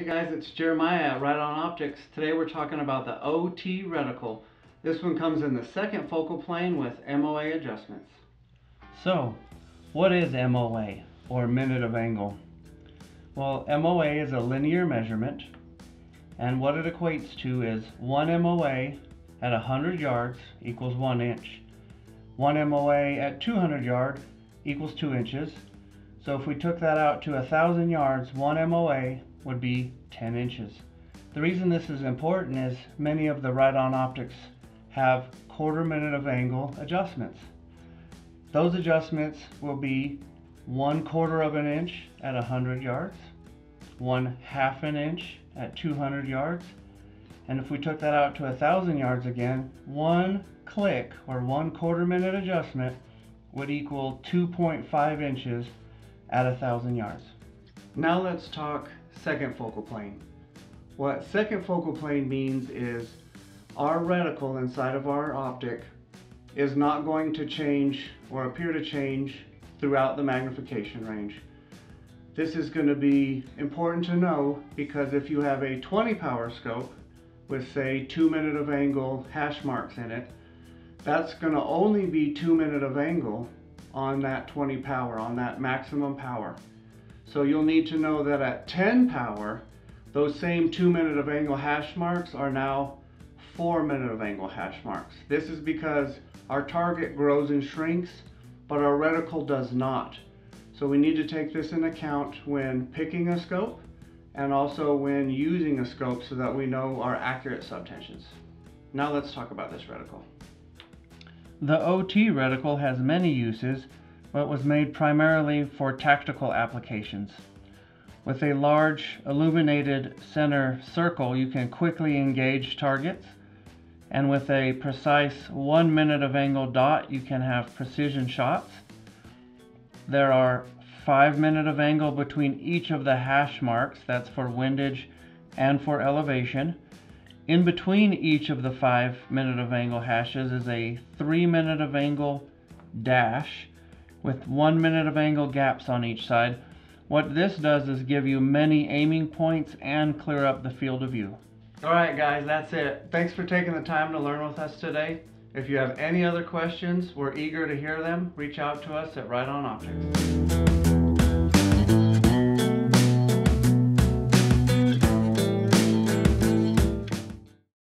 Hey guys, it's Jeremiah at Riton Optics. Today we're talking about the OT reticle. This one comes in the second focal plane with MOA adjustments. So, what is MOA, or minute of angle? Well, MOA is a linear measurement, and what it equates to is 1 MOA at 100 yards equals 1 inch. 1 MOA at 200 yards equals 2 inches. So if we took that out to 1,000 yards, 1 MOA would be 10 inches. The reason this is important is many of the Riton optics have quarter minute of angle adjustments. Those adjustments will be one quarter of an inch at 100 yards, one half an inch at 200 yards, and if we took that out to 1,000 yards again, one click or one quarter minute adjustment would equal 2.5 inches at 1,000 yards. Now let's talk second focal plane. What second focal plane means is our reticle inside of our optic is not going to change or appear to change throughout the magnification range. This is going to be important to know because if you have a 20 power scope with say 2 minute of angle hash marks in it, that's going to only be 2 minute of angle on that 20 power, on that maximum power. So you'll need to know that at 10 power, those same 2 minute of angle hash marks are now 4 minute of angle hash marks. This is because our target grows and shrinks, but our reticle does not. So we need to take this in account when picking a scope and also when using a scope so that we know our accurate subtensions. Now let's talk about this reticle. The OT reticle has many uses but was made primarily for tactical applications. With a large illuminated center circle, you can quickly engage targets, and with a precise one minute of angle dot, you can have precision shots. There are five minute of angle between each of the hash marks, that's for windage and for elevation. In between each of the five minute of angle hashes is a three minute of angle dash, with one minute of angle gaps on each side. What this does is give you many aiming points and clear up the field of view. Alright guys, that's it. Thanks for taking the time to learn with us today. If you have any other questions, we're eager to hear them. Reach out to us at Riton Optics.